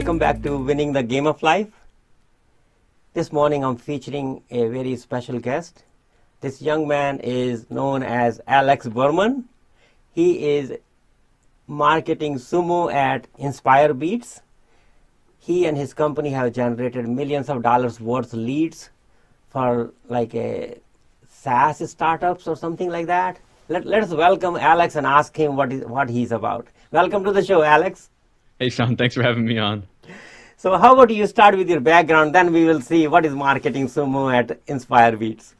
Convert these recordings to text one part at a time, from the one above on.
welcome back to Winning the Game of Life. This morning I'm featuring a very special guest. This young man is known as Alex Berman. He is marketing sumo at Inspire Beats. He and his company have generated millions of dollars worth leads for like a SaaS startups or something like that. Let, let us welcome Alex and ask him what is what he's about. Welcome to the show, Alex. Hey, Shawn. Thanks for having me on. So how about you start with your background, then we will see what is marketing sumo at Inspire Beats.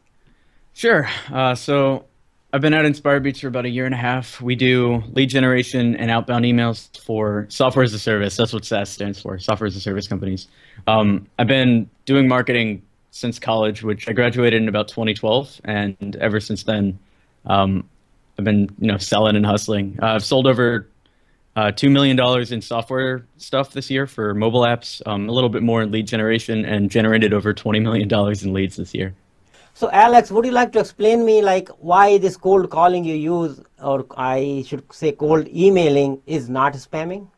Sure. Uh, so I've been at Inspire Beats for about a year and a half. We do lead generation and outbound emails for software as a service. That's what SaaS stands for, software as a service companies. Um, I've been doing marketing since college, which I graduated in about 2012, and ever since then, um, I've been you know selling and hustling. Uh, I've sold over uh, $2 million in software stuff this year for mobile apps, um, a little bit more in lead generation, and generated over $20 million in leads this year. So Alex, would you like to explain me like why this cold calling you use, or I should say cold emailing, is not spamming?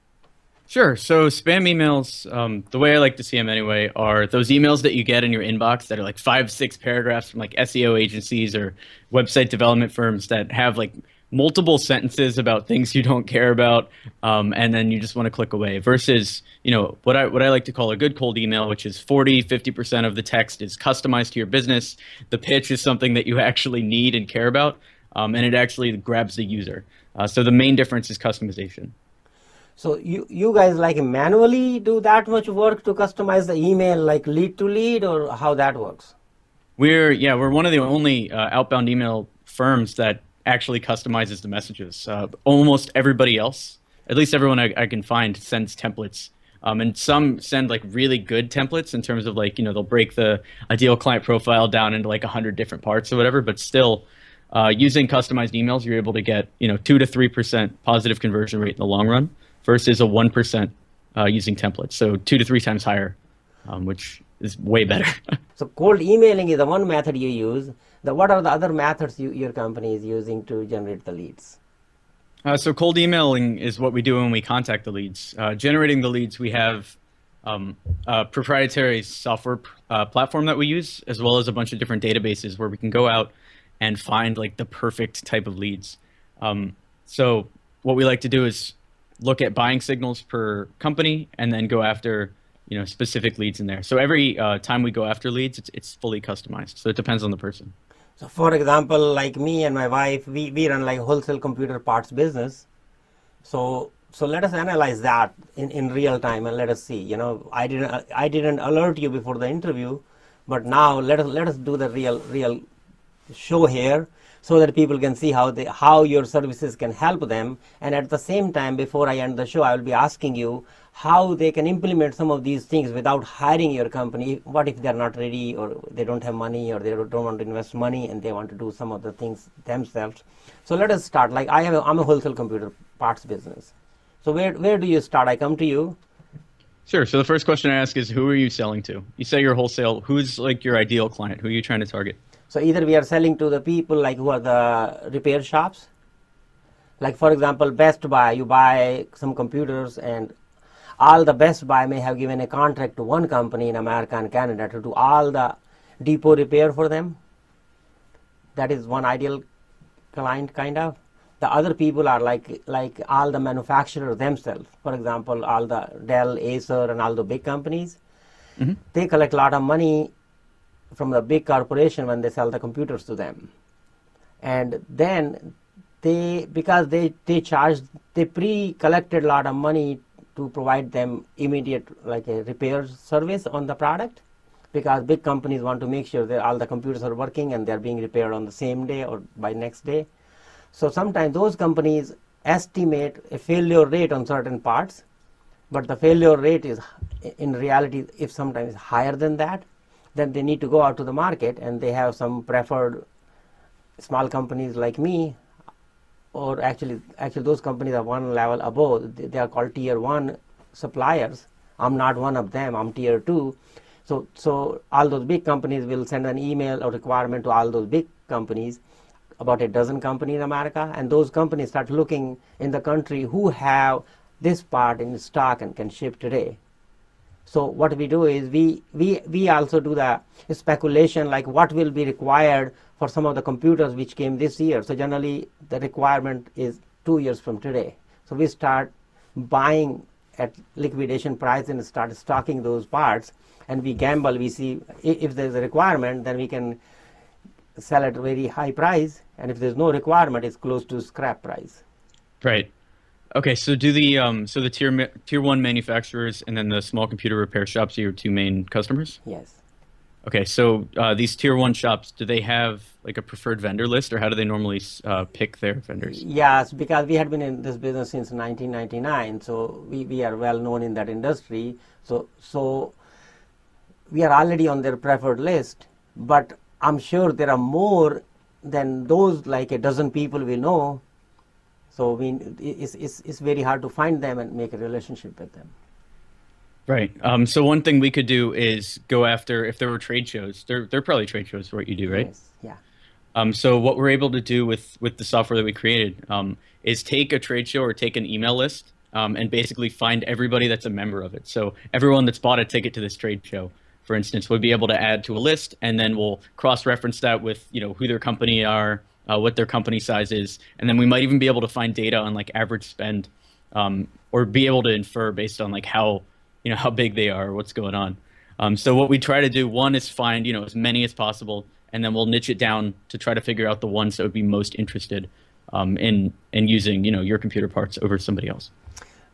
Sure. So spam emails, um, the way I like to see them anyway, are those emails that you get in your inbox that are like five, six paragraphs from like SEO agencies or website development firms that have like multiple sentences about things you don't care about, um, and then you just want to click away. Versus, you know, what I what I like to call a good cold email, which is 40, 50% of the text is customized to your business. The pitch is something that you actually need and care about, um, and it actually grabs the user. Uh, so the main difference is customization. So you you guys like manually do that much work to customize the email, like lead to lead, or how that works? We're yeah, we're one of the only uh, outbound email firms that actually customizes the messages. Uh, almost everybody else, at least everyone I, I can find, sends templates. Um, and some send like really good templates in terms of like you know they'll break the ideal client profile down into like a hundred different parts or whatever. But still, uh, using customized emails, you're able to get you know two to three percent positive conversion rate in the long run versus a one percent uh, using templates. So two to three times higher, um, which is way better. so cold emailing is the one method you use the, what are the other methods you, your company is using to generate the leads? Uh, so cold emailing is what we do when we contact the leads. Uh, generating the leads, we have um, a proprietary software uh, platform that we use, as well as a bunch of different databases where we can go out and find like the perfect type of leads. Um, so what we like to do is look at buying signals per company and then go after you know specific leads in there. So every uh, time we go after leads, it's, it's fully customized. So it depends on the person. So for example, like me and my wife, we, we run like wholesale computer parts business. So so let us analyze that in, in real time and let us see. You know, I didn't I didn't alert you before the interview, but now let us let us do the real real show here so that people can see how they how your services can help them. And at the same time, before I end the show, I will be asking you how they can implement some of these things without hiring your company. What if they're not ready or they don't have money or they don't want to invest money and they want to do some of the things themselves. So let us start. Like I have, a, I'm a wholesale computer parts business. So where, where do you start? I come to you. Sure. So the first question I ask is, who are you selling to? You say you're wholesale. Who's like your ideal client? Who are you trying to target? So either we are selling to the people like who are the repair shops. Like for example, Best Buy, you buy some computers and all the Best Buy may have given a contract to one company in America and Canada to do all the depot repair for them. That is one ideal client kind of. The other people are like like all the manufacturers themselves. For example, all the Dell, Acer, and all the big companies. Mm-hmm. They collect a lot of money from the big corporation when they sell the computers to them, and then they because they they charge they pre-collected a lot of money to provide them immediate like a repair service on the product because big companies want to make sure that all the computers are working and they're being repaired on the same day or by next day. So sometimes those companies estimate a failure rate on certain parts, but the failure rate is in reality if sometimes higher than that, then they need to go out to the market and they have some preferred small companies like me or actually actually those companies are one level above. They are called tier 1 suppliers. I'm not one of them. I'm tier 2 so so all those big companies will send an email or requirement to all those big companies about a dozen companies in america and those companies start looking in the country who have this part in stock and can ship today So what we do is we, we, we also do the speculation like what will be required for some of the computers which came this year. So generally the requirement is two years from today. So we start buying at liquidation price and start stocking those parts and we gamble we see if there's a requirement then we can sell at a very high price and if there's no requirement it's close to scrap price right okay so do the um so the tier tier one manufacturers and then the small computer repair shops are your two main customers? Yes. Okay so uh, these tier one shops do they have like a preferred vendor list or how do they normally uh, pick their vendors? Yes because we had been in this business since 1999 so we, we are well known in that industry. So so we are already on their preferred list but i'm sure there are more than those like a dozen people we know so we, it's, it's, it's very hard to find them and make a relationship with them Right. Um, so one thing we could do is go after if there were trade shows. They're they're probably trade shows for what you do, right? Yes. Yeah. Um, so what we're able to do with with the software that we created um, is take a trade show or take an email list um, and basically find everybody that's a member of it. So everyone that's bought a ticket to this trade show, for instance, would be able to add to a list, and then we'll cross-reference that with you know who their company are, uh, what their company size is, and then we might even be able to find data on like average spend, um, or be able to infer based on like how you know how big they are, what's going on. Um, so what we try to do, one is find you know as many as possible, and then we'll niche it down to try to figure out the ones that would be most interested um, in in using you know your computer parts over somebody else.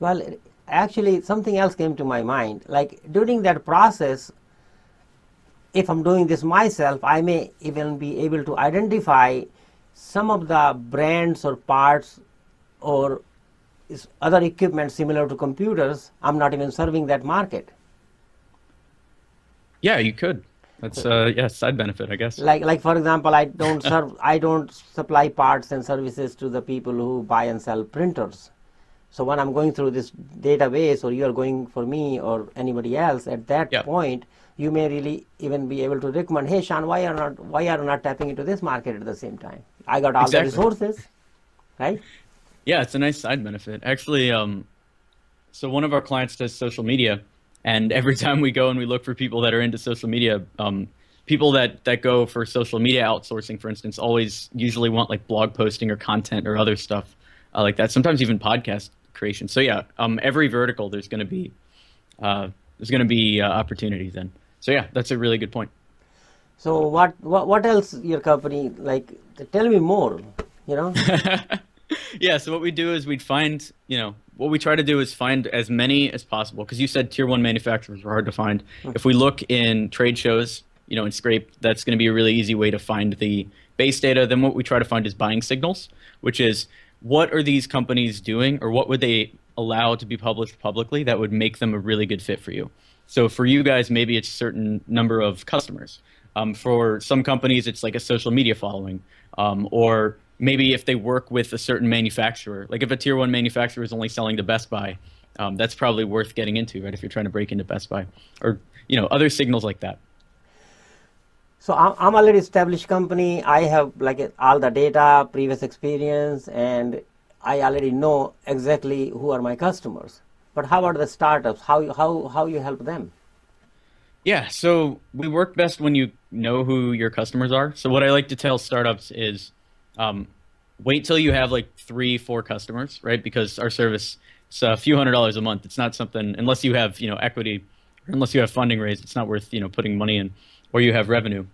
Well, actually, something else came to my mind. Like during that process, if I'm doing this myself, I may even be able to identify some of the brands or parts or other equipment similar to computers, I'm not even serving that market. Yeah, you could. That's uh yeah, side benefit, I guess. Like like for example, I don't serve I don't supply parts and services to the people who buy and sell printers. So when I'm going through this database or you are going for me or anybody else at that yep. point, you may really even be able to recommend, hey Shawn, why are not why are not tapping into this market at the same time? I got all exactly. the resources. Right? Yeah, it's a nice side benefit. Actually, um, so one of our clients does social media, and every time we go and we look for people that are into social media, um, people that that go for social media outsourcing, for instance, always usually want like blog posting or content or other stuff uh, like that. Sometimes even podcast creation. So yeah, um, every vertical there's going to be uh, there's going to be uh, opportunities then. So yeah, that's a really good point. So what what what else your company like? Tell me more. You know. yeah, so what we do is we'd find, you know, what we try to do is find as many as possible because you said tier one manufacturers are hard to find. Hmm. If we look in trade shows, you know, in Scrape, that's going to be a really easy way to find the base data. Then what we try to find is buying signals, which is what are these companies doing or what would they allow to be published publicly that would make them a really good fit for you. So for you guys, maybe it's a certain number of customers. Um, for some companies, it's like a social media following, um, or maybe if they work with a certain manufacturer, like if a tier one manufacturer is only selling to Best Buy, um, that's probably worth getting into, right? If you're trying to break into Best Buy, or you know other signals like that. So I'm already established company. I have like all the data, previous experience, and I already know exactly who are my customers. But how about the startups? How how how you help them? Yeah, so we work best when you know who your customers are. So what I like to tell startups is um, wait till you have like three, four customers, right? Because our service is a few hundred dollars a month. It's not something unless you have you know equity, or unless you have funding raised. It's not worth you know putting money in, or you have revenue.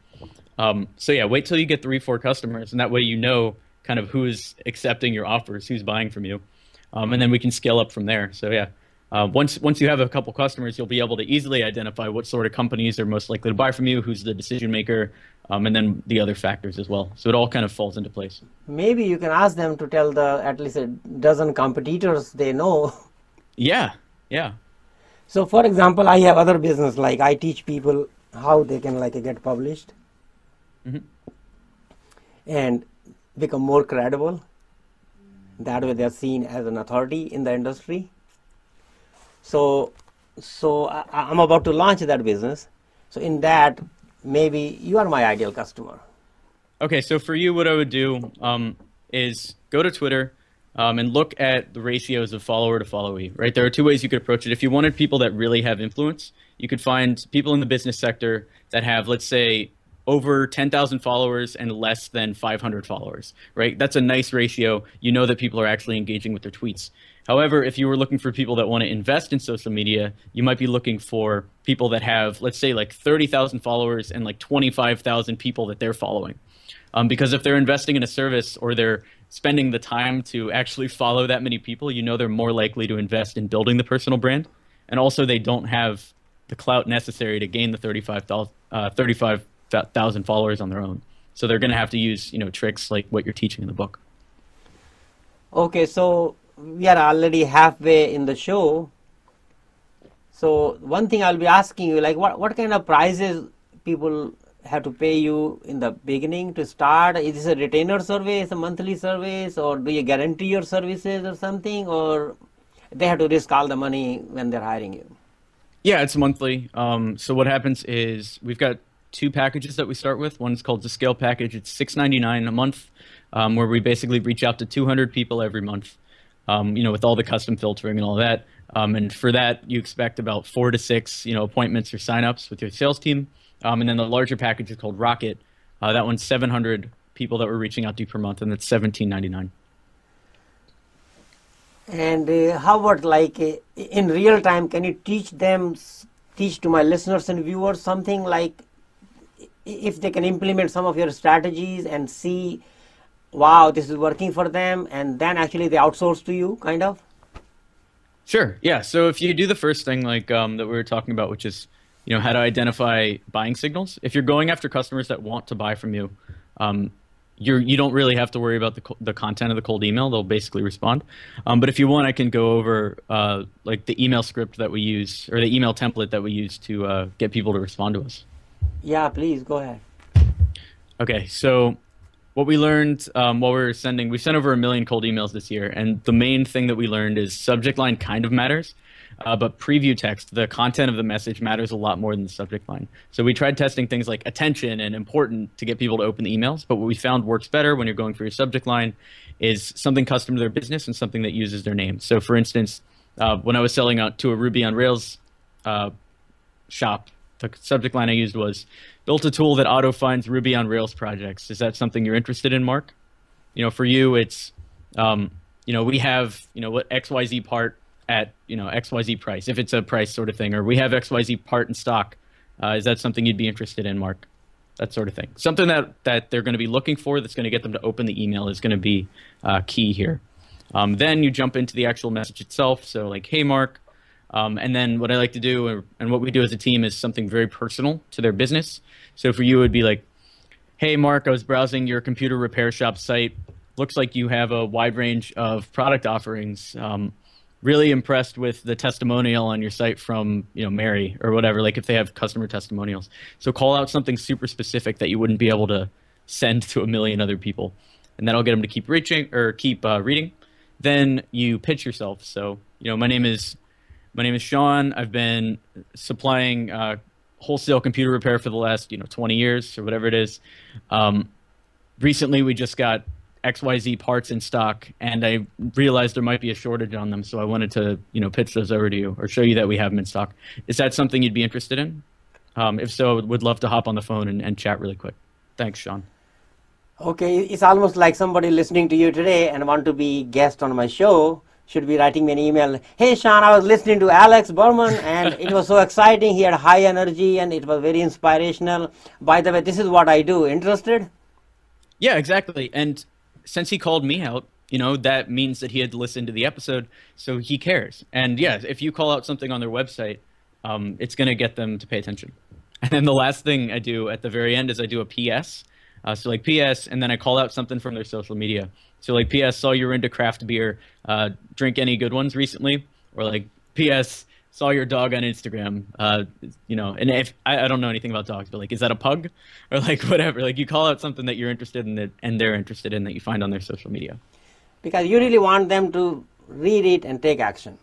Um, so yeah, wait till you get three, four customers, and that way you know kind of who's accepting your offers, who's buying from you, um, and then we can scale up from there. So yeah, uh, once once you have a couple customers, you'll be able to easily identify what sort of companies are most likely to buy from you, who's the decision maker, um, and then the other factors as well. So it all kind of falls into place. Maybe you can ask them to tell the at least a dozen competitors they know. Yeah, yeah. So, for example, I have other business like I teach people how they can like get published mm-hmm. and become more credible. That way, they are seen as an authority in the industry. So, so I, I'm about to launch that business. So, in that, maybe you are my ideal customer. Okay, so for you, what I would do um, is go to Twitter um, and look at the ratios of follower to followee. Right, there are two ways you could approach it. If you wanted people that really have influence, you could find people in the business sector that have, let's say, over 10,000 followers and less than 500 followers, right? That's a nice ratio. You know that people are actually engaging with their tweets. However, if you were looking for people that want to invest in social media, you might be looking for people that have, let's say, like 30,000 followers and like 25,000 people that they're following. Um, because if they're investing in a service or they're spending the time to actually follow that many people, you know they're more likely to invest in building the personal brand. And also, they don't have the clout necessary to gain the 35,000 uh, 35, thousand followers on their own. So they're going to have to use you know tricks like what you're teaching in the book. Okay, so we are already halfway in the show. So one thing I'll be asking you, like, what what kind of prizes people have to pay you in the beginning to start? Is this a retainer service, a monthly service, or do you guarantee your services or something, or they have to risk all the money when they're hiring you? Yeah, it's monthly. Um, so what happens is we've got two packages that we start with. One's called the scale package. It's six ninety nine a month, um, where we basically reach out to two hundred people every month. Um, you know, with all the custom filtering and all that. Um, and for that, you expect about four to six, you know, appointments or signups with your sales team. Um, and then the larger package is called Rocket. Uh, that one's 700 people that we're reaching out to per month, and that's 17.99. And uh, how about like uh, in real time? Can you teach them, teach to my listeners and viewers something like if they can implement some of your strategies and see wow this is working for them and then actually they outsource to you kind of? Sure yeah. So if you do the first thing like um, that we were talking about which is you know how to identify buying signals if you're going after customers that want to buy from you um, you're you don't really have to worry about the, the content of the cold email. They'll basically respond. Um, but if you want i can go over uh, like the email script that we use or the email template that we use to uh, get people to respond to us. Yeah, please go ahead. Okay, so what we learned um, while we were sending, we sent over a million cold emails this year, and the main thing that we learned is subject line kind of matters, uh, but preview text, the content of the message matters a lot more than the subject line. So we tried testing things like attention and important to get people to open the emails, but what we found works better when you're going for your subject line is something custom to their business and something that uses their name. So for instance, uh, when I was selling out to a Ruby on Rails uh, shop the subject line I used was built a tool that auto finds Ruby on Rails projects. Is that something you're interested in, Mark? You know, for you, it's, um, you know, we have, you know, what XYZ part at, you know, XYZ price, if it's a price sort of thing, or we have XYZ part in stock. Uh, is that something you'd be interested in, Mark? That sort of thing. Something that, that they're going to be looking for that's going to get them to open the email is going to be uh, key here. Um, then you jump into the actual message itself. So like, hey, Mark, um, and then what I like to do, and what we do as a team, is something very personal to their business. So for you, it would be like, "Hey, Mark, I was browsing your computer repair shop site. Looks like you have a wide range of product offerings. Um, really impressed with the testimonial on your site from you know Mary or whatever. Like if they have customer testimonials. So call out something super specific that you wouldn't be able to send to a million other people, and that'll get them to keep reaching or keep uh, reading. Then you pitch yourself. So you know, my name is my name is Shawn. I've been supplying uh, wholesale computer repair for the last you know 20 years or whatever it is. Um, recently, we just got XYZ parts in stock, and I realized there might be a shortage on them, so I wanted to you know pitch those over to you or show you that we have them in stock. Is that something you'd be interested in? Um, if so, would love to hop on the phone and, and chat really quick. Thanks, Shawn. Okay, it's almost like somebody listening to you today and want to be guest on my show should be writing me an email. Hey, Shawn, I was listening to Alex Berman and it was so exciting. He had high energy and it was very inspirational. By the way, this is what I do. Interested? Yeah, exactly. And since he called me out, you know, that means that he had listened to the episode, so he cares. And yeah, if you call out something on their website, um, it's going to get them to pay attention. And then the last thing I do at the very end is I do a PS. Uh, so like PS, and then I call out something from their social media. So like, P.S. Saw you're into craft beer. Uh, drink any good ones recently? Or like, P.S. Saw your dog on Instagram. Uh, you know, and if I, I, don't know anything about dogs, but like, is that a pug? Or like, whatever. Like, you call out something that you're interested in that, and they're interested in that you find on their social media. Because you really want them to read it and take action.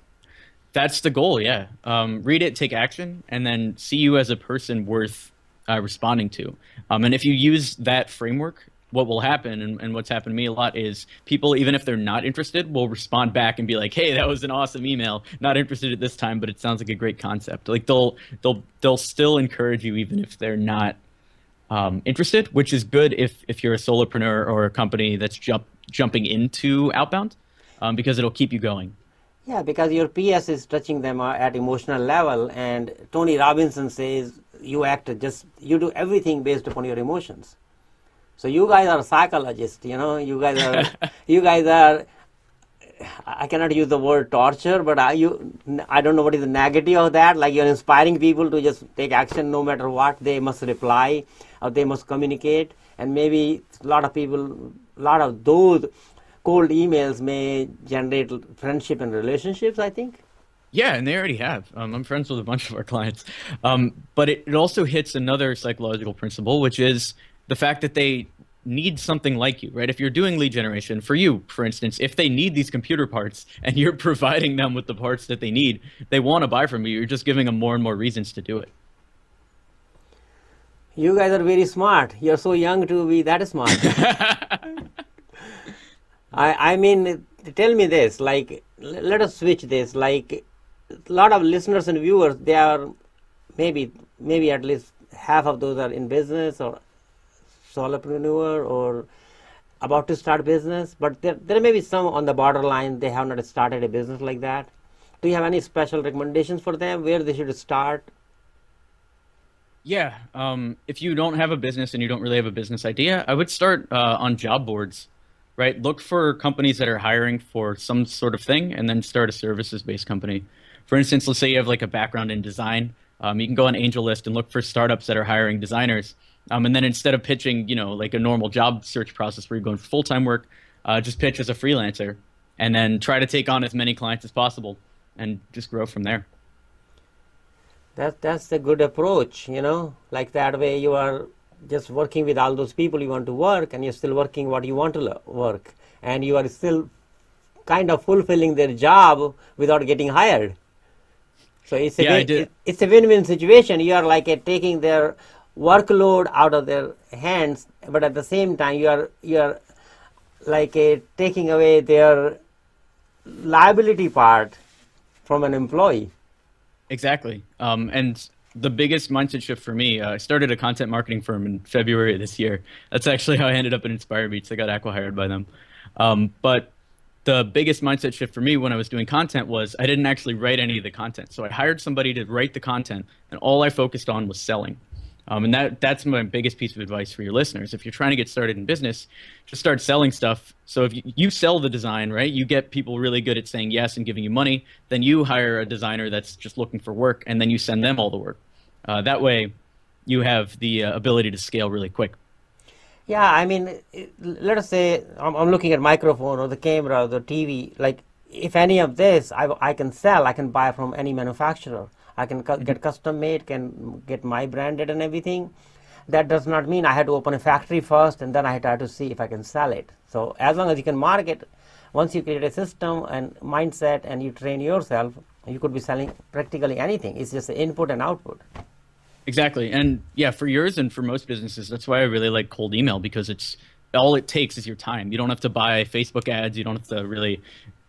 That's the goal, yeah. Um, read it, take action, and then see you as a person worth uh, responding to. Um, and if you use that framework what will happen and, and what's happened to me a lot is people even if they're not interested will respond back and be like hey that was an awesome email. Not interested at this time but it sounds like a great concept. Like they'll they'll they'll still encourage you even if they're not um, interested which is good if if you're a solopreneur or a company that's jump jumping into outbound um, because it'll keep you going. Yeah because your ps is touching them uh, at emotional level and tony robinson says you act just you do everything based upon your emotions so you guys are psychologists, you know. You guys are, you guys are. I cannot use the word torture, but I you I don't know what is the negative of that. Like you're inspiring people to just take action no matter what. They must reply or they must communicate, and maybe a lot of people, a lot of those cold emails may generate friendship and relationships. I think. Yeah, and they already have. Um, I'm friends with a bunch of our clients, um, but it, it also hits another psychological principle, which is the fact that they need something like you, right? If you're doing lead generation for you, for instance, if they need these computer parts and you're providing them with the parts that they need, they want to buy from you. You're just giving them more and more reasons to do it. You guys are very smart. You're so young to be that smart. I I mean, tell me this. Like, let us switch this. Like, a lot of listeners and viewers, they are maybe maybe at least half of those are in business or solopreneur or about to start business, but there, there may be some on the borderline, they have not started a business like that. Do you have any special recommendations for them where they should start? Yeah, um, if you don't have a business and you don't really have a business idea, I would start uh, on job boards, right? Look for companies that are hiring for some sort of thing and then start a services based company. For instance, let's say you have like a background in design. Um, you can go on AngelList and look for startups that are hiring designers um, and then instead of pitching, you know, like a normal job search process where you're going for full time work, uh, just pitch as a freelancer, and then try to take on as many clients as possible, and just grow from there. That that's a good approach, you know. Like that way, you are just working with all those people you want to work, and you're still working what you want to work, and you are still kind of fulfilling their job without getting hired. So it's a yeah, win, it's a win-win situation. You are like a, taking their workload out of their hands but at the same time you are you are like a, taking away their liability part from an employee. Exactly. Um, and the biggest mindset shift for me uh, i started a content marketing firm in february of this year. That's actually how i ended up in Inspirebeats i got acqui-hired by them. Um, but the biggest mindset shift for me when I was doing content was I didn't actually write any of the content. So I hired somebody to write the content, and all I focused on was selling. Um, and that that's my biggest piece of advice for your listeners. If you're trying to get started in business, just start selling stuff. So if you, you sell the design, right, you get people really good at saying yes and giving you money. Then you hire a designer that's just looking for work, and then you send them all the work. Uh, that way, you have the uh, ability to scale really quick. Yeah, I mean, let us say I'm, I'm looking at microphone or the camera or the TV. Like, if any of this I, I can sell, I can buy from any manufacturer I can cu- get mm-hmm. custom made, can get my branded and everything. That does not mean I had to open a factory first and then I had to see if I can sell it. So as long as you can market, once you create a system and mindset and you train yourself, you could be selling practically anything. It's just the input and output. Exactly. And yeah, for yours and for most businesses, that's why I really like cold email because it's all it takes is your time. You don't have to buy Facebook ads. You don't have to really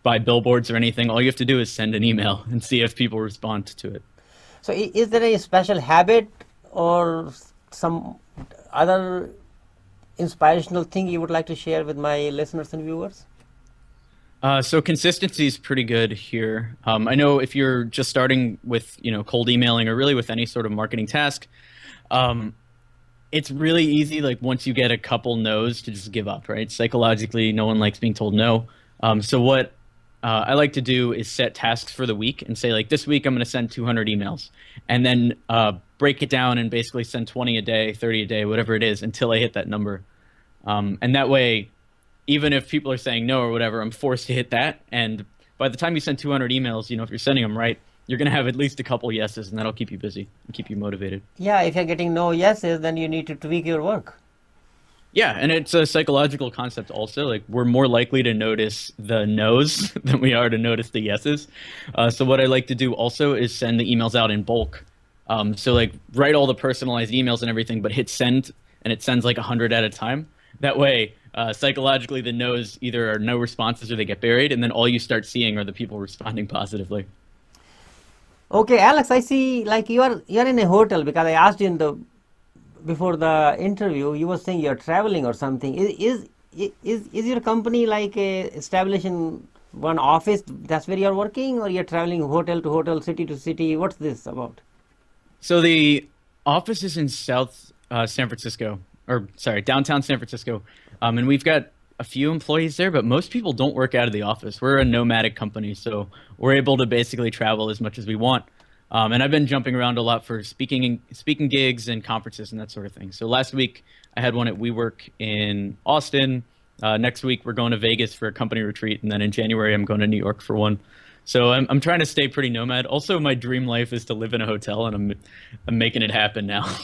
buy billboards or anything. All you have to do is send an email and see if people respond to it. So is there a special habit or some other inspirational thing you would like to share with my listeners and viewers? Uh, so consistency is pretty good here. Um, I know if you're just starting with you know cold emailing or really with any sort of marketing task, um, it's really easy. Like once you get a couple no's to just give up. Right? Psychologically, no one likes being told no. Um, so what uh, I like to do is set tasks for the week and say like this week I'm going to send 200 emails, and then uh, break it down and basically send 20 a day, 30 a day, whatever it is, until I hit that number. Um, and that way, even if people are saying no or whatever, I'm forced to hit that. And by the time you send 200 emails, you know if you're sending them right, you're going to have at least a couple yeses, and that'll keep you busy and keep you motivated. Yeah, if you're getting no yeses, then you need to tweak your work. Yeah, and it's a psychological concept also. Like we're more likely to notice the no's than we are to notice the yeses. Uh, so what I like to do also is send the emails out in bulk. Um, so like write all the personalized emails and everything, but hit send, and it sends like hundred at a time. That way, uh, psychologically, the no's either are no responses or they get buried, and then all you start seeing are the people responding positively. Okay, Alex, I see like you are you're in a hotel because I asked you in the before the interview, you were saying you're traveling or something. Is is is, is your company like a establishing one office? That's where you're working, or you're traveling hotel to hotel, city to city? What's this about? So the office is in South uh, San Francisco, or sorry, downtown San Francisco, um, and we've got a few employees there, but most people don't work out of the office. We're a nomadic company, so we're able to basically travel as much as we want. Um, and I've been jumping around a lot for speaking speaking gigs and conferences and that sort of thing. So last week I had one at WeWork in Austin. Uh, next week we're going to Vegas for a company retreat, and then in January I'm going to New York for one. So I'm I'm trying to stay pretty nomad. Also, my dream life is to live in a hotel, and I'm I'm making it happen now.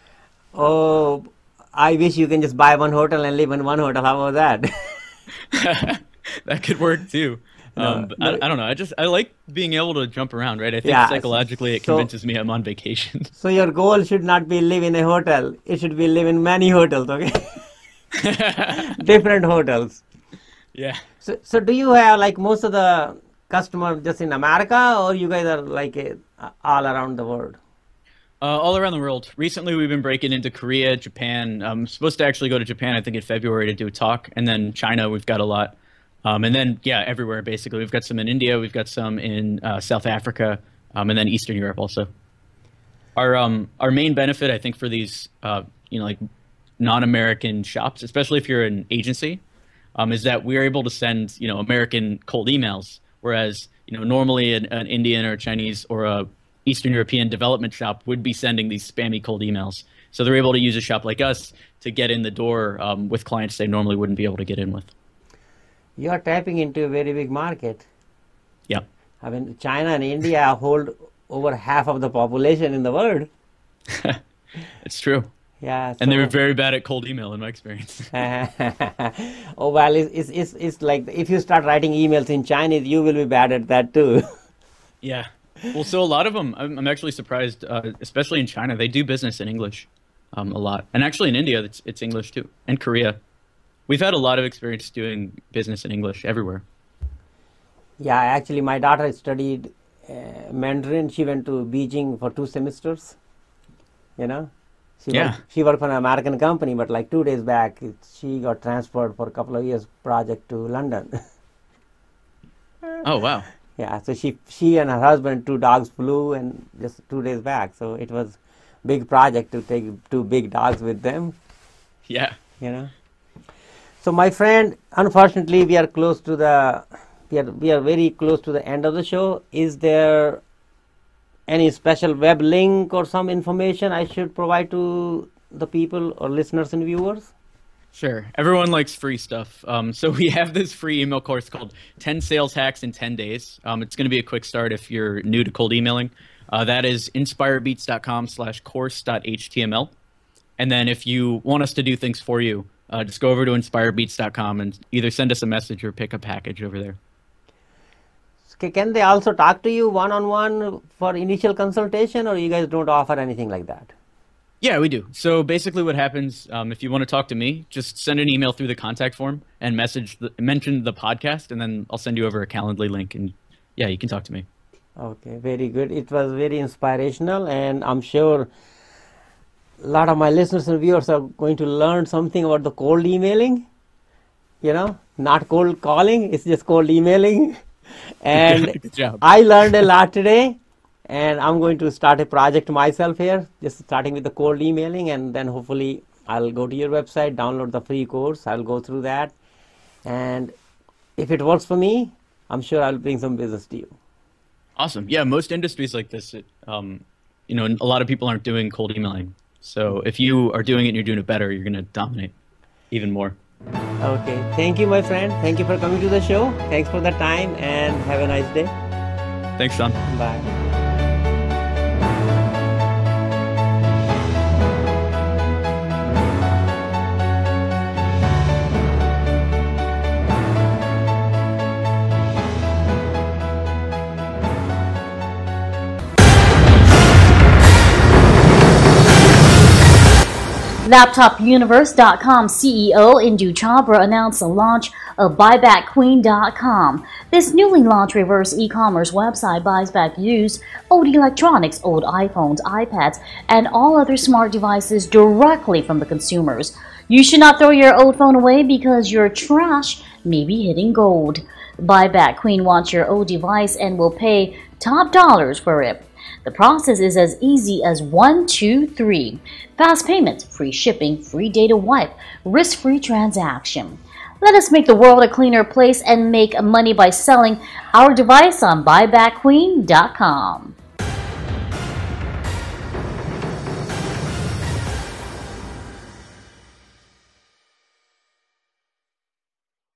oh, I wish you can just buy one hotel and live in one hotel. How about that? that could work too. Um, no, I, I, don't know. I just I like being able to jump around, right? I think yeah, psychologically it so, convinces me I'm on vacation. So your goal should not be live in a hotel. It should be live in many hotels. Okay, different hotels. Yeah. So so do you have like most of the customers just in America, or you guys are like a, all around the world? Uh, all around the world. Recently, we've been breaking into Korea, Japan. I'm supposed to actually go to Japan, I think, in February to do a talk, and then China. We've got a lot. Um, and then, yeah, everywhere basically. We've got some in India, we've got some in uh, South Africa, um, and then Eastern Europe also. Our um, our main benefit, I think, for these uh, you know like non-American shops, especially if you're an agency, um, is that we're able to send you know American cold emails, whereas you know normally an, an Indian or a Chinese or a Eastern European development shop would be sending these spammy cold emails. So they're able to use a shop like us to get in the door um, with clients they normally wouldn't be able to get in with you are tapping into a very big market. Yeah. I mean, China and India hold over half of the population in the world. it's true. Yeah. So and they were very bad at cold email in my experience. oh, well, it's, it's, it's like if you start writing emails in Chinese, you will be bad at that too. yeah. Well, so a lot of them, I'm, I'm actually surprised, uh, especially in China, they do business in English um, a lot. And actually in India, it's, it's English too, and Korea. We've had a lot of experience doing business in English everywhere. Yeah, actually, my daughter studied uh, Mandarin. She went to Beijing for two semesters. You know, she yeah. Worked, she worked for an American company, but like two days back, she got transferred for a couple of years project to London. oh wow! Yeah, so she she and her husband two dogs flew and just two days back. So it was big project to take two big dogs with them. Yeah. You know. So my friend, unfortunately, we are close to the we are we are very close to the end of the show. Is there any special web link or some information I should provide to the people or listeners and viewers? Sure. Everyone likes free stuff. Um, so we have this free email course called 10 Sales Hacks in 10 Days. Um, it's going to be a quick start if you're new to cold emailing. Uh, that is inspirebeats.com slash course.html. And then if you want us to do things for you, uh, just go over to inspirebeats.com and either send us a message or pick a package over there. Can they also talk to you one on one for initial consultation, or you guys don't offer anything like that? Yeah, we do. So basically, what happens um, if you want to talk to me, just send an email through the contact form and message the, mention the podcast, and then I'll send you over a Calendly link, and yeah, you can talk to me. Okay, very good. It was very inspirational, and I'm sure a lot of my listeners and viewers are going to learn something about the cold emailing. You know, not cold calling, it's just cold emailing. And I learned a lot today. And I'm going to start a project myself here, just starting with the cold emailing. And then hopefully I'll go to your website, download the free course. I'll go through that. And if it works for me, I'm sure I'll bring some business to you. Awesome. Yeah, most industries like this, it, um, you know, a lot of people aren't doing cold emailing. So if you are doing it and you're doing it better, you're going to dominate even more. Okay. Thank you, my friend. Thank you for coming to the show. Thanks for the time and have a nice day. Thanks, John. Bye. LaptopUniverse.com CEO Indu Chhabra announced the launch of BuybackQueen.com. This newly launched reverse e-commerce website buys back used old electronics, old iPhones, iPads, and all other smart devices directly from the consumers. You should not throw your old phone away because your trash may be hitting gold. Buyback Queen wants your old device and will pay top dollars for it. The process is as easy as one, two, three. Fast payments, free shipping, free data wipe, risk-free transaction. Let us make the world a cleaner place and make money by selling our device on buybackqueen.com.